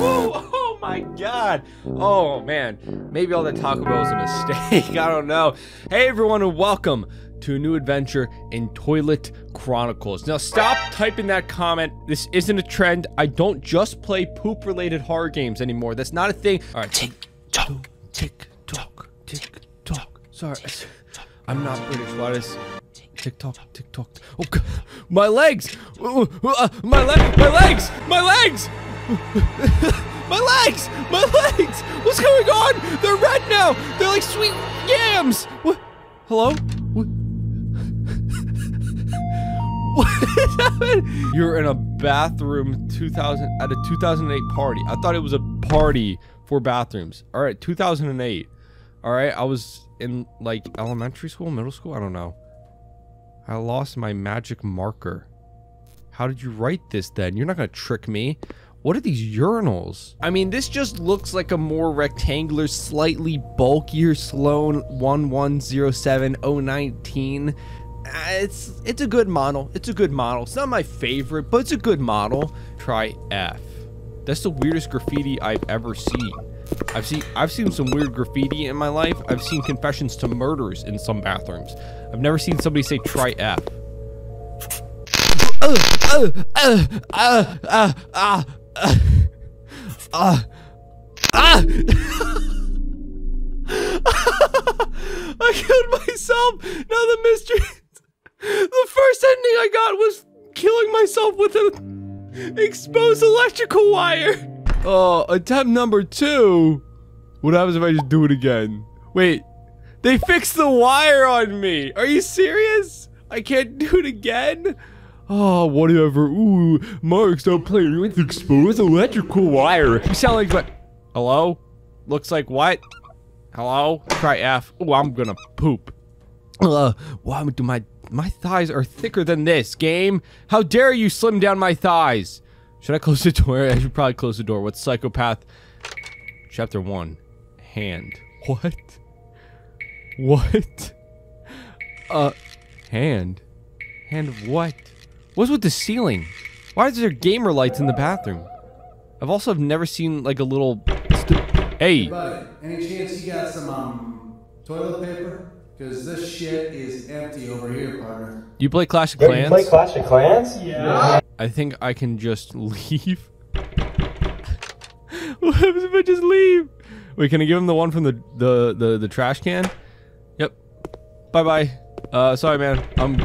Oh my god. Oh man. Maybe all that Taco Bell was a mistake. I don't know. Hey everyone and welcome to a new adventure in Toilet Chronicles. Now stop typing that comment. This isn't a trend. I don't just play poop related horror games anymore. That's not a thing. All right. Tick tock. Tick tock. Tick tock. Sorry. I'm not British. Why does tick tock tick tock? Oh god. My legs. Uh, uh, my leg my legs. My legs. My legs! My legs! What's going on? They're red now! They're like sweet yams! What? Hello? What? what is happening? You're in a bathroom 2000 at a 2008 party. I thought it was a party for bathrooms. All right, 2008. All right, I was in like elementary school, middle school. I don't know. I lost my magic marker. How did you write this then? You're not gonna trick me. What are these urinals? I mean, this just looks like a more rectangular, slightly bulkier Sloan 1107019. Uh, it's it's a good model. It's a good model. It's not my favorite, but it's a good model. Try F. That's the weirdest graffiti I've ever seen. I've seen I've seen some weird graffiti in my life. I've seen confessions to murders in some bathrooms. I've never seen somebody say try F. Uh, uh, uh, uh, uh, uh, uh, uh, ah! I killed myself. Now the mystery. The first ending I got was killing myself with an exposed electrical wire. Oh, attempt number two. What happens if I just do it again? Wait, they fixed the wire on me. Are you serious? I can't do it again? Oh, whatever. Ooh, Mark, stop playing with exposed electrical wire. You sound like what? Hello? Looks like what? Hello? Try F. Oh, I'm gonna poop. Uh, why do my my thighs are thicker than this game? How dare you slim down my thighs? Should I close the door? I should probably close the door. What's psychopath? Chapter one. Hand. What? What? Uh, hand. Hand of what? What's with the ceiling? Why is there gamer lights in the bathroom? I've also never seen like a little. hey. Buddy, any chance you got some um toilet paper? Cause this shit is empty over here, partner. You play Clash of Yo, Clans? you play Clash of Clans? Yeah. I think I can just leave. what happens if I just leave? Wait, can I give him the one from the the the, the trash can? Yep. Bye bye. Uh, sorry, man. I'm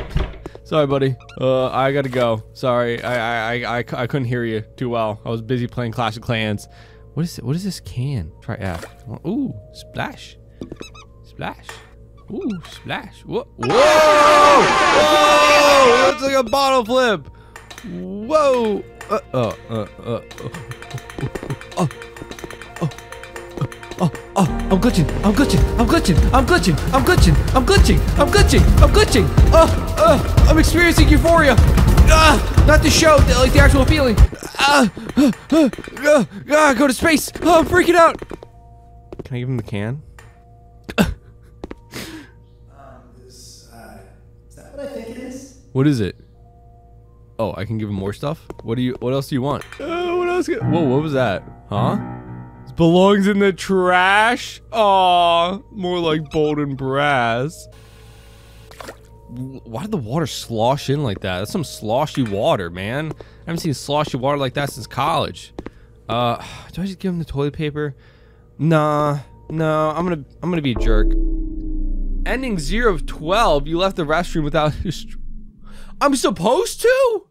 sorry, buddy. Uh, I gotta go. Sorry, I I I I, couldn't hear you too well. I was busy playing Clash of Clans. What is it? What is this can? Try F. Ooh, splash, splash. Ooh, splash. Whoa! Whoa! Whoa! That's like a bottle flip. Whoa! Uh, uh, uh, uh, uh, oh, oh, oh, I'm glitching, I'm glitching, I'm glitching, I'm glitching, I'm glitching, I'm glitching, I'm glitching, I'm glitching. Oh, uh, I'm experiencing euphoria. Ah, not the show, the- like the actual feeling. Ah, ah, ah, ah, ah, go to space. Oh, I'm freaking out. Can I give him the can? This, uh, is that what I think it is? What is it? Oh, I can give him more stuff. What do you? What else do you want? Uh, what else? Whoa, what was that? Huh? Belongs in the trash. Aw, more like bold and brass. Why did the water slosh in like that? That's some sloshy water, man. I haven't seen sloshy water like that since college. Uh, do I just give him the toilet paper? Nah, no. I'm gonna, I'm gonna be a jerk. Ending zero of twelve. You left the restroom without. I'm supposed to?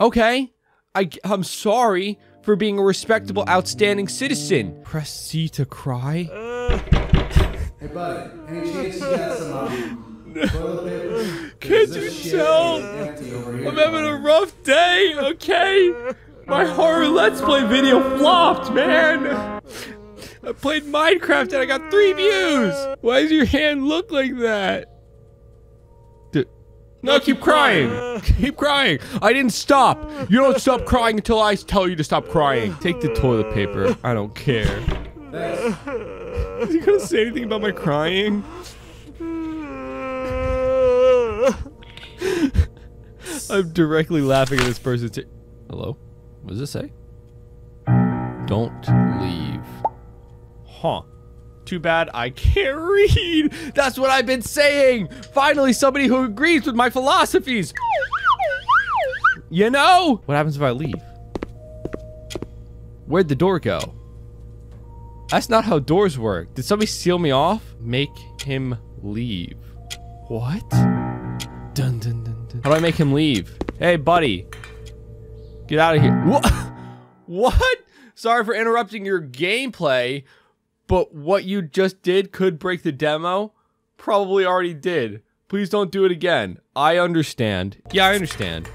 Okay. I, I'm sorry for being a respectable, outstanding citizen. Press C to cry? Uh. Hey, buddy, any chance you got some um toilet paper? 'Cause Can't this you shit tell? is empty here, I'm having a rough day, okay? My horror Let's Play video flopped, man! I played Minecraft and I got three views! Why does your hand look like that? No, keep crying! Keep crying! I didn't stop! You don't stop crying until I tell you to stop crying. Take the toilet paper. I don't care. Is he gonna say anything about my crying? I'm directly laughing at this person. Hello? What does it say? Don't leave. Huh. Too bad I can't read. That's what I've been saying. Finally, somebody who agrees with my philosophies. You know? What happens if I leave? Where'd the door go? That's not how doors work. Did somebody seal me off? Make him leave. What? Dun, dun, dun, dun. How do I make him leave? Hey, buddy. Get out of here. What? What? Sorry for interrupting your gameplay, but what you just did could break the demo? Probably already did. Please don't do it again. I understand. Yeah, I understand.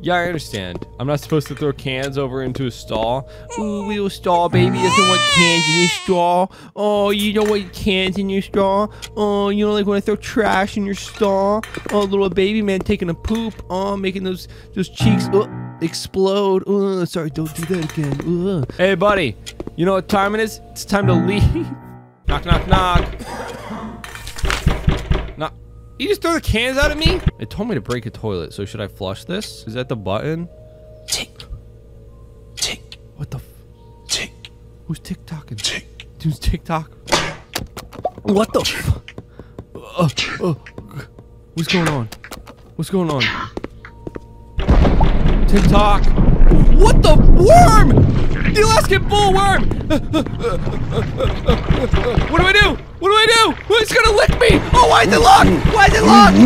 Yeah, I understand. I'm not supposed to throw cans over into a stall. Ooh, little stall baby doesn't want cans in your stall. Oh, you don't want cans in your stall. Oh, you don't like when I throw trash in your stall. Oh, little baby man taking a poop. Oh, making those those cheeks uh, explode. Oh, sorry, don't do that again. Ugh. Hey, buddy. You know what time it is? It's time to leave. knock, knock, knock. Knock. You just throw the cans out at me? It told me to break a toilet, so should I flush this? Is that the button? Tick. Tick. What the f- Tick. Who's TikToking? Tick. Who's TikTok? What the f- uh, uh, What's going on? What's going on? TikTok! What the worm? The Alaskan bull worm! what do I do? What do I do? It's gonna lick me! Oh, why is it locked? Why is it locked?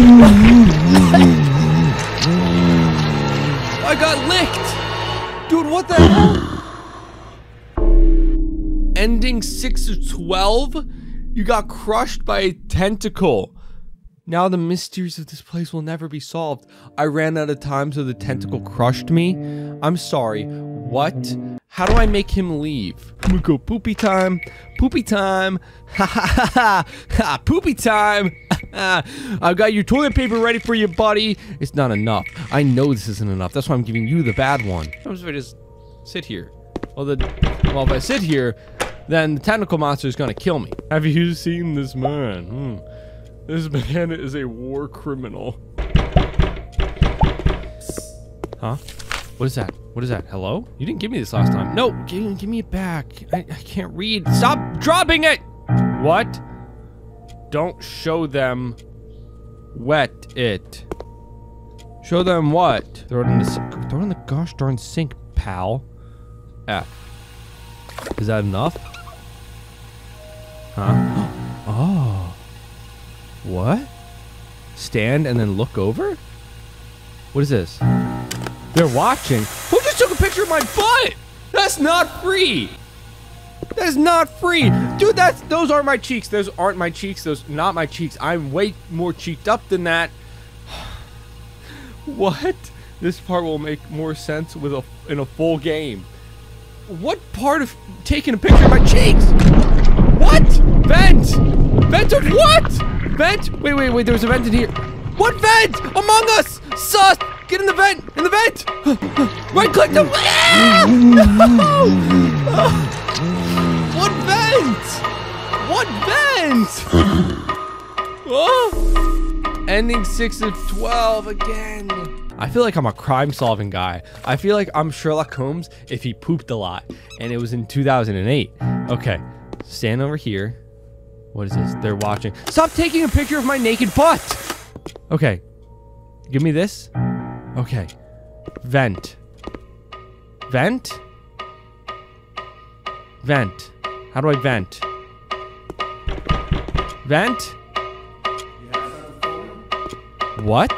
I got licked! Dude, what the hell? Ending 6 of 12? You got crushed by a tentacle. Now the mysteries of this place will never be solved. I ran out of time so the tentacle crushed me. I'm sorry. What? How do I make him leave? Gonna go poopy time. Poopy time. Ha ha ha ha. Ha poopy time. I've got your toilet paper ready for you, buddy. It's not enough. I know this isn't enough. That's why I'm giving you the bad one. Happens if I just sit here? Well, the well, if I sit here, then the tentacle monster is gonna kill me. Have you seen this man? Hmm. This man is a war criminal. Huh? What is that? What is that? Hello? You didn't give me this last time. No, give, give me it back. I, I can't read. Stop dropping it! What? Don't show them wet it. Show them what? Throw it in the sink. Throw it in the gosh darn sink, pal. F. Is that enough? Huh? Oh. What? Stand and then look over? What is this? They're watching. Who just took a picture of my butt? That's not free. That is not free. Dude, that's those aren't my cheeks. Those aren't my cheeks. Those not my cheeks. I'm way more cheeked up than that. What? This part will make more sense with a in a full game. What part of taking a picture of my cheeks? What? Vent! Vent of what? Vent? Wait, wait, wait, there was a vent in here. What vent? Among Us! Sus! Get in the vent! In the vent! right click the. Ah! No! What vent? What vent? oh! Ending 6 of 12 again. I feel like I'm a crime solving guy. I feel like I'm Sherlock Holmes if he pooped a lot. And it was in 2008. Okay. Stand over here. What is this? They're watching. Stop taking a picture of my naked butt! Okay. Give me this. Okay. Vent. Vent? Vent. How do I vent? Vent? What?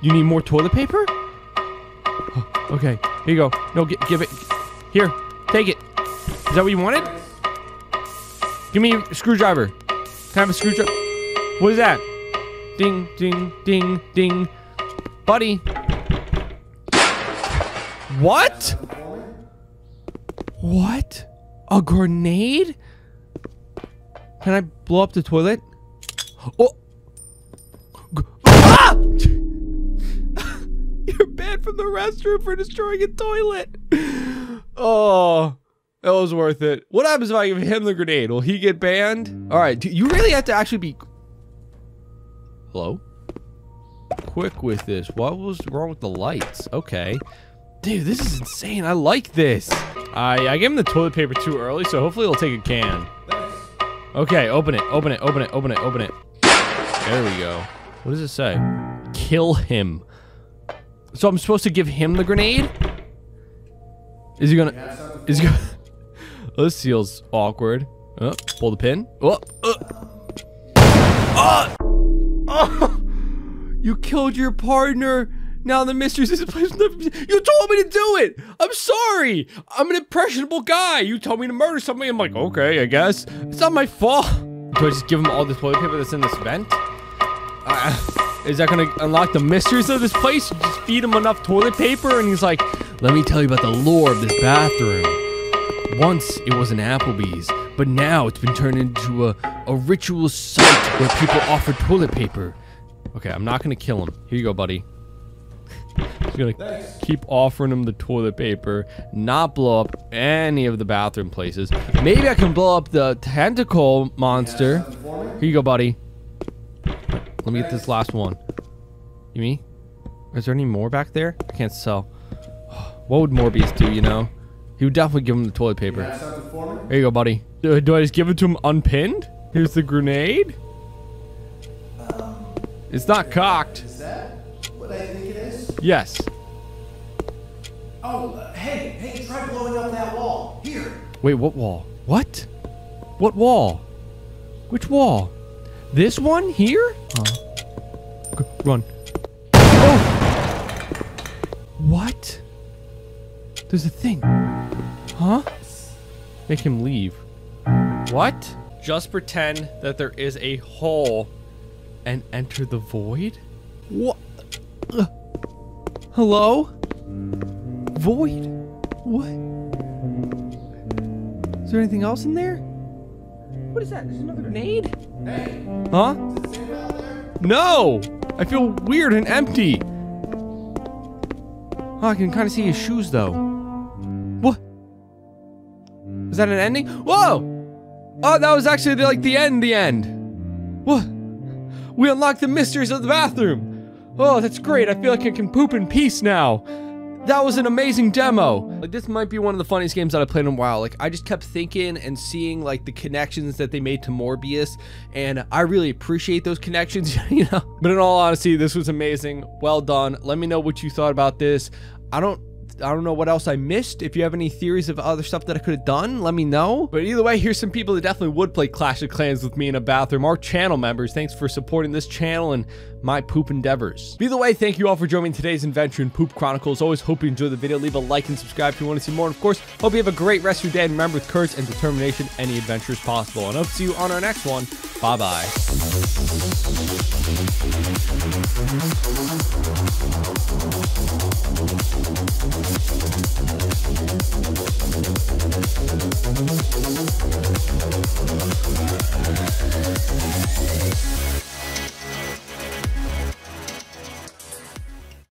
You need more toilet paper? Oh, okay, here you go. No, gi- give it. Here, take it. Is that what you wanted? Give me a screwdriver. Can I have a screwdriver? What is that? Ding, ding, ding, ding. Buddy. What? What? A grenade? Can I blow up the toilet? Oh. Ah! You're banned from the restroom for destroying a toilet. Oh, that was worth it. What happens if I give him the grenade? Will he get banned? All right, you really have to actually be. Hello? Quick with this. What was wrong with the lights? Okay. Dude, this is insane. I like this. I, I gave him the toilet paper too early, so hopefully he'll take a can. Okay, open it, open it, open it, open it, open it. There we go. What does it say? Kill him. So I'm supposed to give him the grenade? Is he gonna... Is he gonna... this feels awkward. Oh, pull the pin. Oh, uh. Oh! Oh! You killed your partner. Now the mistress is placed. You told me to do it. I'm sorry. I'm an impressionable guy. You told me to murder somebody. I'm like, okay, I guess. It's not my fault. Do I just give him all the toilet paper that's in this vent? Uh, is that gonna unlock the mysteries of this place? You just feed him enough toilet paper and he's like, let me tell you about the lore of this bathroom. Once it was an Applebee's, but now it's been turned into a, a ritual site where people offer toilet paper. Okay, I'm not gonna kill him. Here you go, buddy. Just gonna Thanks. keep offering him the toilet paper, not blow up any of the bathroom places. Maybe I can blow up the tentacle monster. Here you go, buddy. Let me get this last one. You me? Is there any more back there? I can't sell. What would Morbius do, you know? He would definitely give him the toilet paper. have something for me? Here you go, buddy. Do, do I just give it to him unpinned? Here's the grenade. It's not cocked. Is that what I think it is? Yes. Oh, uh, hey, hey, try blowing up that wall. Here. Wait, what wall? What? What wall? Which wall? This one here? Uh, g- run. Oh! What? There's a thing. Huh? Make him leave. What? Just pretend that there is a hole and enter the void? What? Uh, hello? Void? What? Is there anything else in there? What is that? There's another grenade? Hey, Huh? is it safe out there? No! I feel weird and empty. Oh, I can kind of see his shoes though. Is that an ending? Whoa! Oh, that was actually the, like the end, the end. What? We unlocked the mysteries of the bathroom. Oh, that's great. I feel like I can poop in peace now. That was an amazing demo. Like this might be one of the funniest games that I've played in a while. Like I just kept thinking and seeing like the connections that they made to Morbius, and I really appreciate those connections, you know. But in all honesty, this was amazing. Well done. Let me know what you thought about this. I don't I don't know what else I missed. If you have any theories of other stuff that I could have done, let me know. But either way, here's some people that definitely would play Clash of Clans with me in a bathroom. Our channel members, thanks for supporting this channel and my poop endeavors. Either way, thank you all for joining today's adventure in Poop Chronicles. Always hope you enjoyed the video. Leave a like and subscribe if you want to see more. And of course, hope you have a great rest of your day. And remember, with courage and determination, any adventure is possible. And I hope to see you on our next one. Bye-bye.